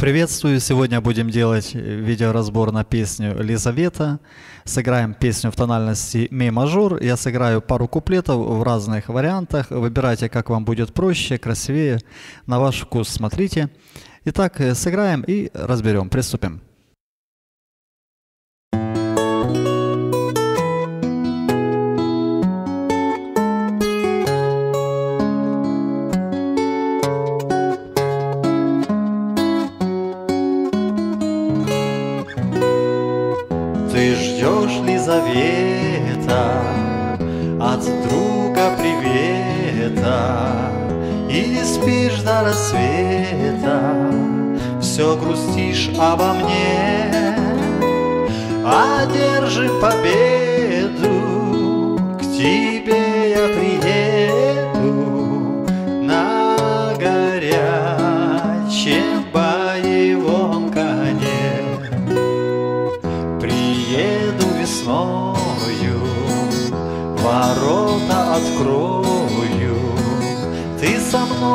Приветствую! Сегодня будем делать видеоразбор на песню «Лизавета». Сыграем песню в тональности ми мажор. Я сыграю пару куплетов в разных вариантах. Выбирайте, как вам будет проще, красивее, на ваш вкус. Смотрите. Итак, сыграем и разберем. Приступим.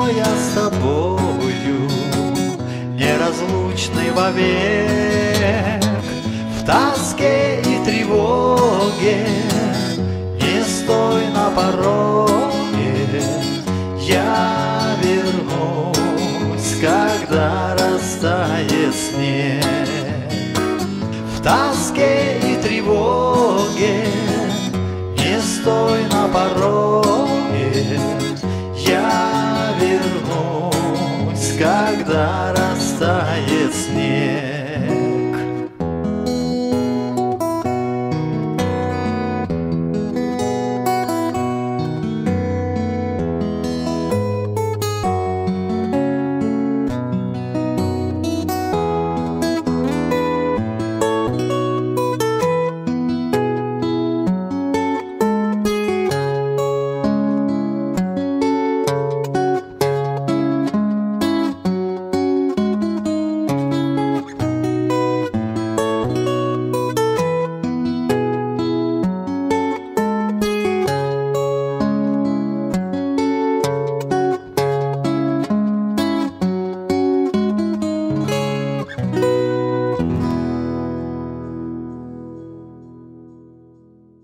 Я с тобою, неразлучный вовек. В тоске и тревоге не стой на пороге, Я вернусь, когда растает снег. В тоске и тревоге Не стой на пороге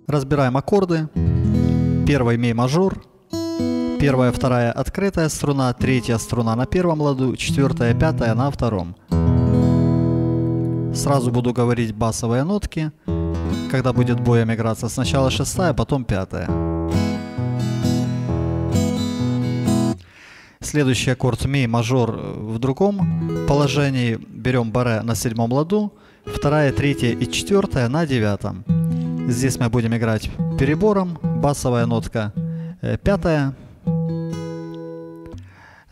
Разбираем аккорды. Первый ми мажор. Первая, вторая открытая струна, третья струна на первом ладу, четвертая, пятая на втором. Сразу буду говорить басовые нотки, когда будет боем играться. Сначала шестая, потом пятая. Следующий аккорд ми мажор в другом положении. Берем баре на седьмом ладу, вторая, третья и четвертая на девятом. Здесь мы будем играть перебором, басовая нотка э, пятая.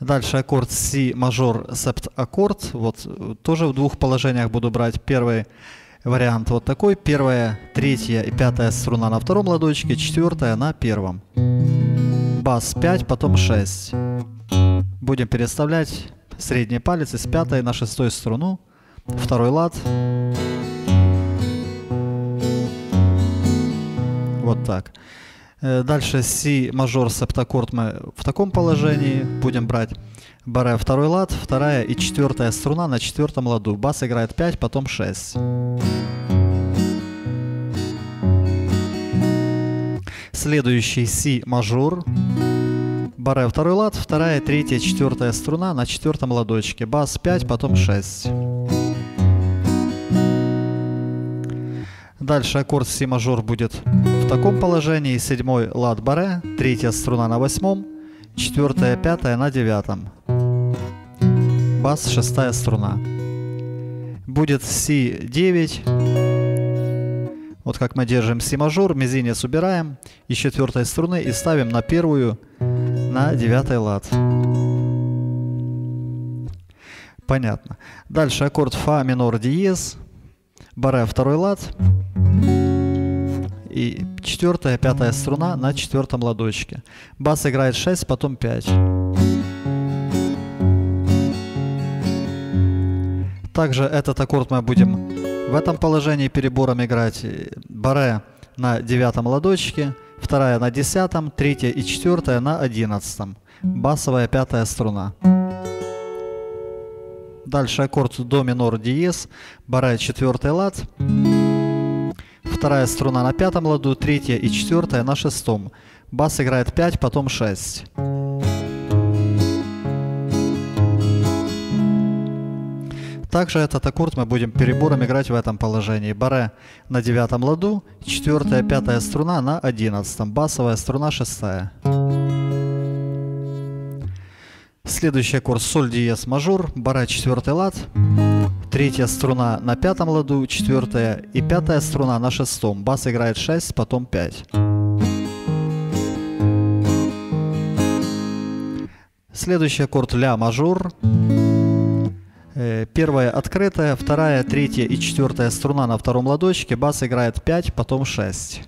Дальше аккорд си мажор септ аккорд. Вот э, тоже в двух положениях буду брать. Первый вариант вот такой. Первая, третья и пятая струна на втором ладочке, четвертая на первом. Бас 5, потом 6. Будем переставлять средний палец из пятой на шестой струну. Второй лад. Вот так. Э, Дальше си мажор септаккорд мы в таком положении будем брать. Баре второй лад, вторая и четвертая струна на четвертом ладу. Бас играет 5, потом 6. Следующий си мажор. Баре второй лад, вторая, третья, четвертая струна на четвертом ладочке. Бас 5, потом 6. Дальше аккорд си мажор будет в таком положении. Седьмой лад баре, третья струна на восьмом, четвертая, пятая на девятом. Бас шестая струна. Будет си 9. Вот как мы держим си мажор, мизинец убираем из четвертой струны и ставим на первую, на девятый лад. Понятно. Дальше аккорд фа минор диез, баре второй лад и четвертая, пятая струна на четвертом ладочке. Бас играет 6, потом 5. Также этот аккорд мы будем в этом положении перебором играть. Баре на девятом ладочке, вторая на десятом, третья и четвертая на одиннадцатом. Басовая пятая струна. Дальше аккорд до минор диез, баре четвертый лад. Вторая струна на пятом ладу, третья и четвертая на шестом. Бас играет 5, потом 6. Также этот аккорд мы будем перебором играть в этом положении. Баре на девятом ладу, четвертая, пятая струна на одиннадцатом, басовая струна шестая. Следующий аккорд соль диез мажор, баре четвертый лад, третья струна на пятом ладу, четвертая и пятая струна на шестом. Бас играет 6, потом 5. Следующий аккорд ля мажор. Э, первая открытая, вторая, третья и четвертая струна на втором ладочке. Бас играет 5, потом 6.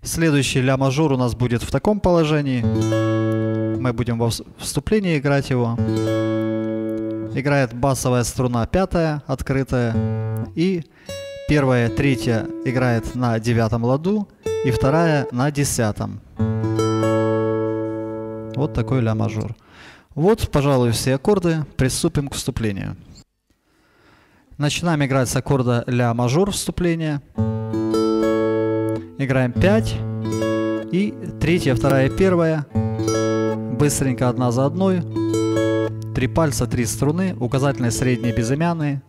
Следующий ля мажор у нас будет в таком положении. Мы будем во вступлении играть его. Играет басовая струна пятая, открытая. И первая, третья играет на девятом ладу. И вторая на десятом. Вот такой ля мажор. Вот, пожалуй, все аккорды. Приступим к вступлению. Начинаем играть с аккорда ля мажор вступления. Играем 5. И третья, вторая, первая. Быстренько одна за одной. Три пальца, три струны. Указательные, средние, безымянные.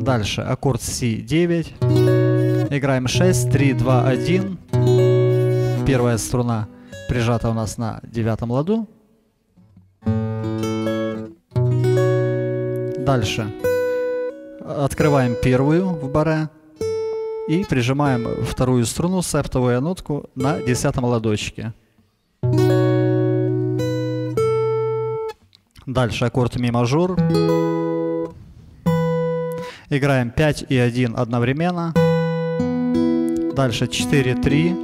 Дальше аккорд Си9. Играем 6, 3, 2, 1. Первая струна прижата у нас на девятом ладу. Дальше открываем первую в баре и прижимаем вторую струну, септовую нотку на десятом ладочке. Дальше аккорд ми мажор. Играем 5 и 1 одновременно. Дальше 4, 3,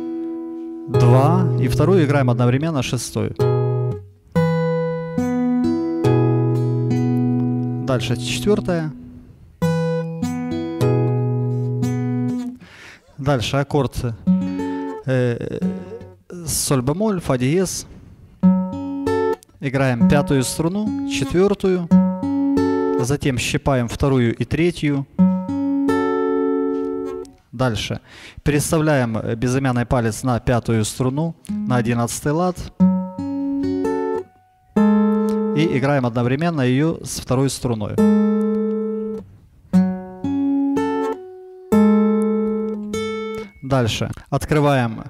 2 и вторую играем одновременно шестую. Дальше четвертая. Дальше аккорд э, соль бемоль, фа диез. Играем пятую струну, четвертую. Затем щипаем вторую и третью. Дальше. Переставляем э, безымянный палец на пятую струну, на одиннадцатый лад. И играем одновременно ее с второй струной. Дальше. Открываем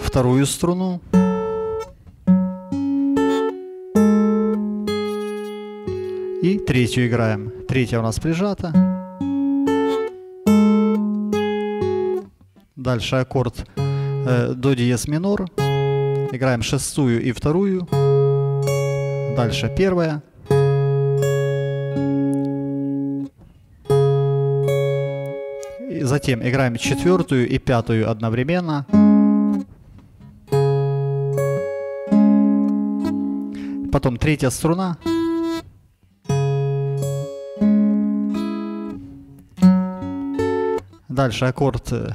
вторую струну. Третью играем. Третья у нас прижата. Дальше аккорд э, до диез минор. Играем шестую и вторую. Дальше первая. И затем играем четвертую и пятую одновременно. Потом третья струна. Дальше аккорд э,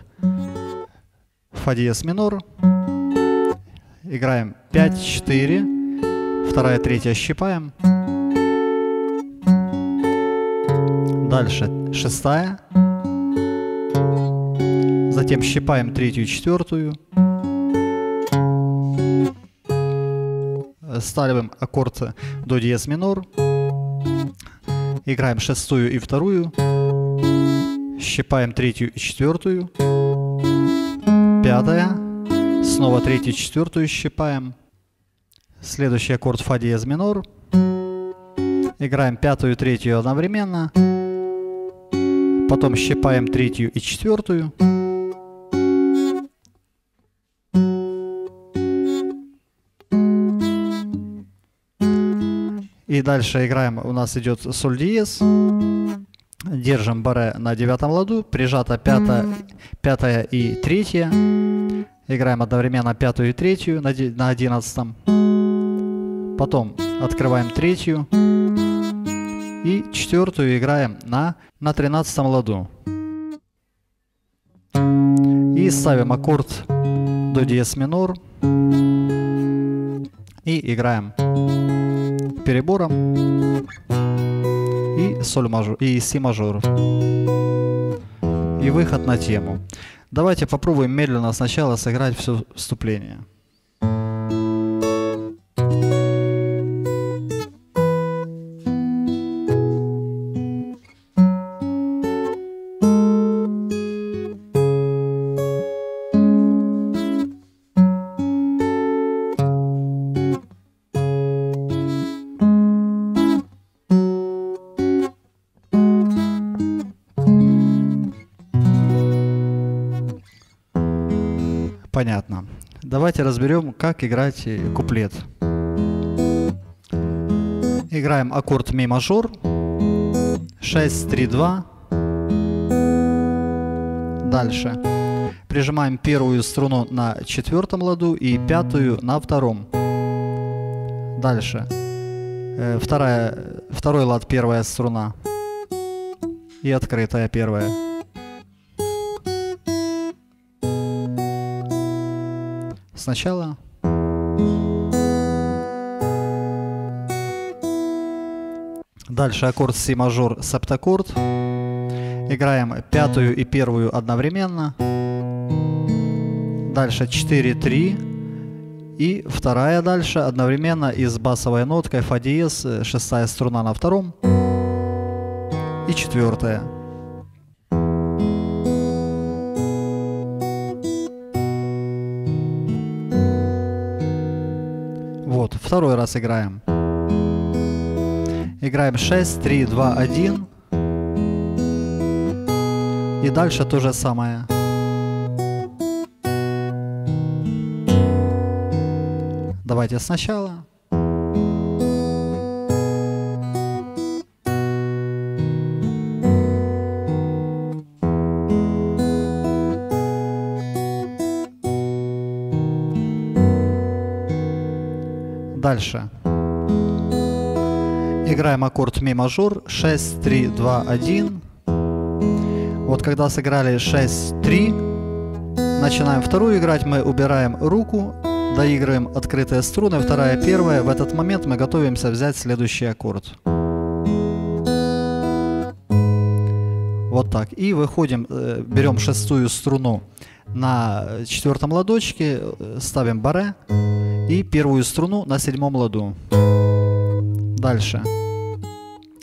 фа диез минор. Играем 5-4. Вторая, третья щипаем. Дальше шестая. Затем щипаем третью четвертую. Ставим аккорд до диез минор. Играем шестую и вторую. Щипаем третью и четвертую пятая, снова третью, четвертую щипаем. Следующий аккорд фа диез минор. Играем пятую и третью одновременно. Потом щипаем третью и четвертую. И дальше играем, у нас идет соль диез. Держим баре на девятом ладу, прижата пятая, пятая и третья. Играем одновременно пятую и третью на, на одиннадцатом. Потом открываем третью. И четвертую играем на, на тринадцатом ладу. И ставим аккорд до диез минор. И играем перебором и соль мажор, и си мажор. И выход на тему. Давайте попробуем медленно сначала сыграть все вступление. Понятно. Давайте разберем, как играть куплет. Играем аккорд ми мажор, 6, 3, 2. Дальше. Прижимаем первую струну на четвертом ладу и пятую на втором. Дальше. Э, вторая, второй лад, первая струна. И открытая первая. Сначала. Дальше аккорд си мажор септаккорд. Играем пятую и первую одновременно. Дальше 4-3. И вторая дальше одновременно и с басовой ноткой фа диез, шестая струна на втором. И четвертая. Второй раз играем. Играем 6, 3, 2, 1. И дальше то же самое. Давайте сначала. Дальше. Играем аккорд ми мажор 6, 3, 2, 1. Вот когда сыграли 6, 3, начинаем вторую играть, мы убираем руку, доигрываем открытые струны, вторая, первая. В этот момент мы готовимся взять следующий аккорд. Вот так. И выходим, э, берем шестую струну на четвертом ладочке, э, ставим баре и первую струну на седьмом ладу. Дальше.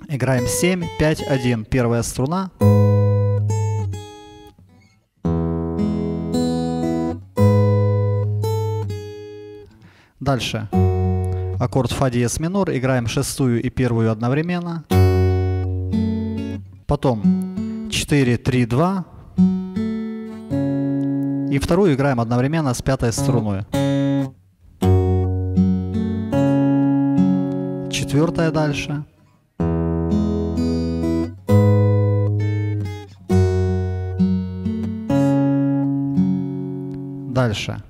Играем 7, 5, 1. Первая струна. Дальше. Аккорд фа диез минор. Играем шестую и первую одновременно. Потом 4, 3, 2. И вторую играем одновременно с пятой струной. Четвертая дальше. Дальше.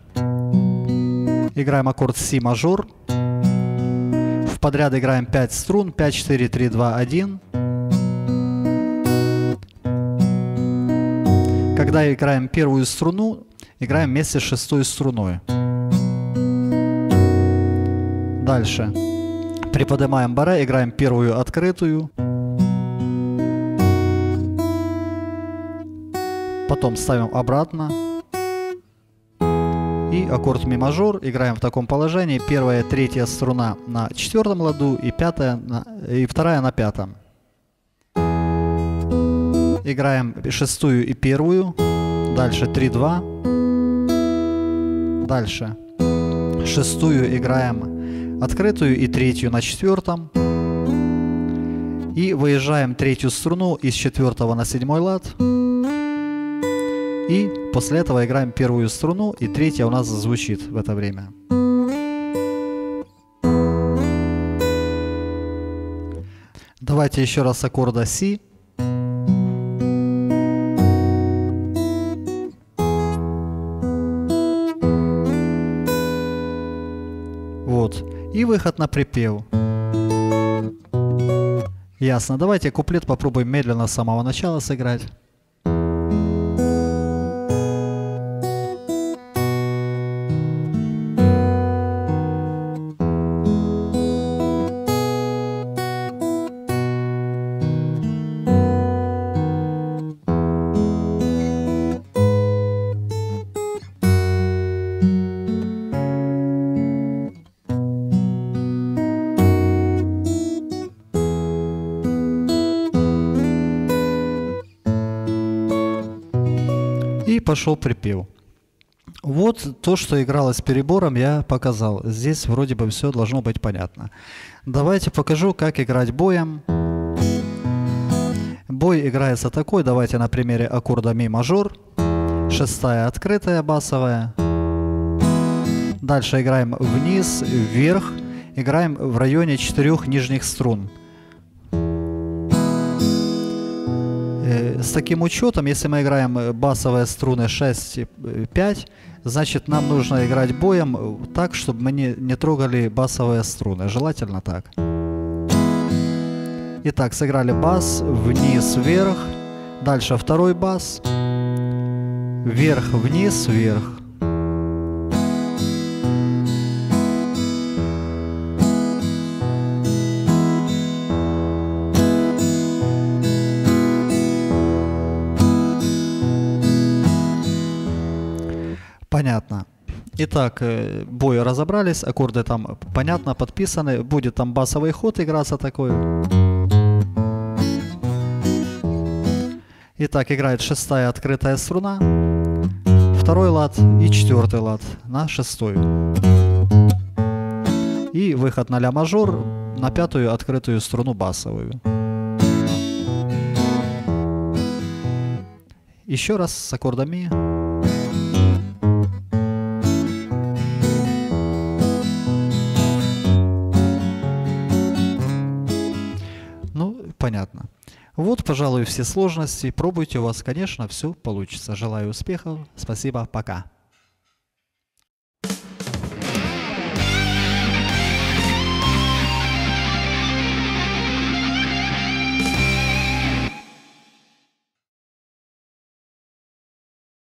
Играем аккорд си мажор. В подряд играем 5 струн. 5, 4, 3, 2, 1. Когда играем первую струну, играем вместе с шестой струной. Дальше. Приподнимаем баре, играем первую открытую. Потом ставим обратно. И аккорд ми мажор играем в таком положении. Первая, третья струна на четвертом ладу и, пятая на, и вторая на пятом. Играем шестую и первую. Дальше 3-2. Дальше. Шестую играем открытую и третью на четвертом. И выезжаем третью струну из четвертого на седьмой лад. И после этого играем первую струну, и третья у нас звучит в это время. Давайте еще раз аккорда Si. И выход на припев. Ясно. Давайте куплет попробуем медленно с самого начала сыграть. Пошел припев. Вот то, что игралось с перебором, я показал. Здесь вроде бы все должно быть понятно. Давайте покажу, как играть боем. Бой играется такой, давайте на примере аккорда ми мажор. Шестая открытая басовая. Дальше играем вниз, вверх. Играем в районе четырех нижних струн. С таким учетом, если мы играем э, басовые струны 6-5, значит нам нужно играть боем э, так, чтобы мы не, не трогали басовые струны. Желательно так. Итак, сыграли бас, вниз, вверх. Дальше второй бас. Вверх, вниз, вверх. Понятно. Итак, э, бой разобрались, аккорды там понятно, подписаны. Будет там басовый ход играться такой. Итак, играет шестая открытая струна, второй лад и четвертый лад на шестую. И выход на ля мажор на пятую открытую струну басовую. Еще раз с аккордами. Пожалуй, все сложности. Пробуйте, у вас, конечно, все получится. Желаю успехов. Спасибо, пока.